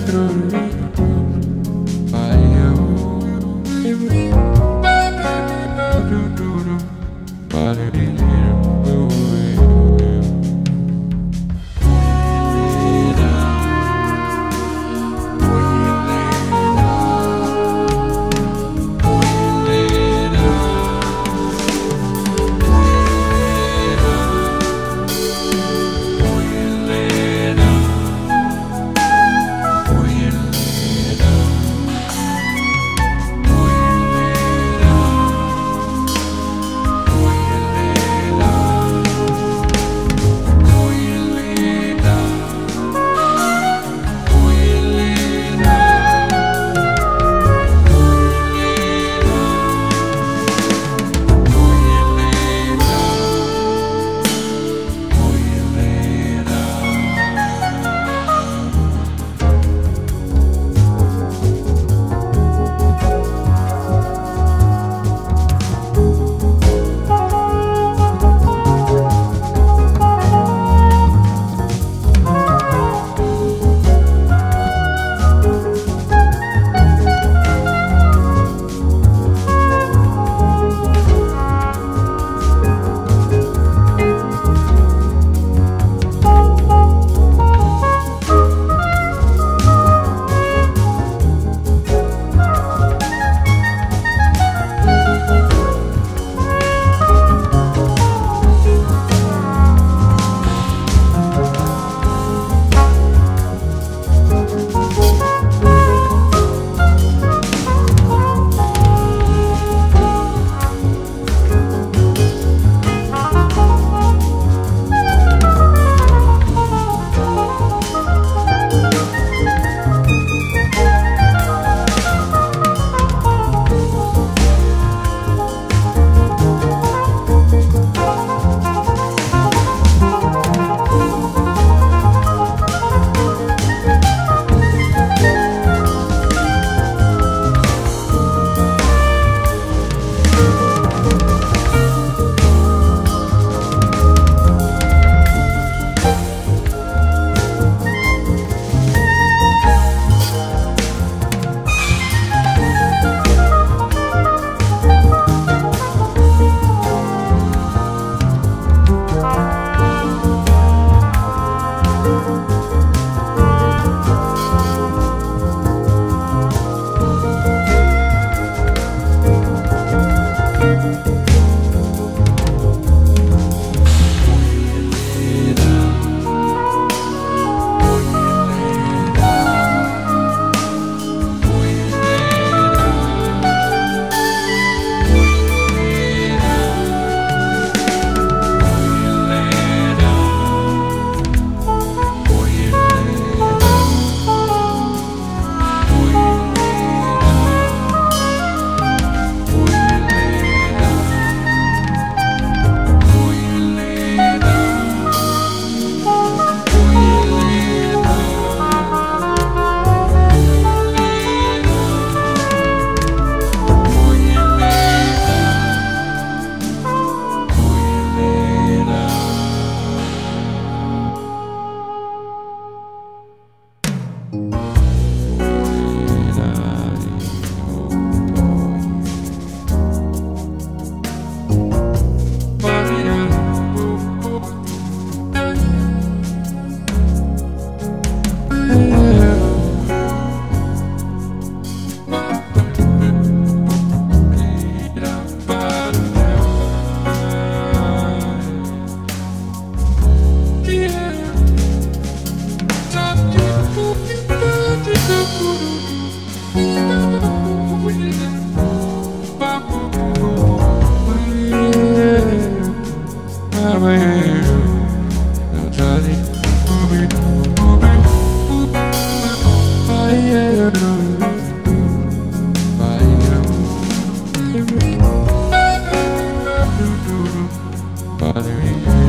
outro Hallelujah.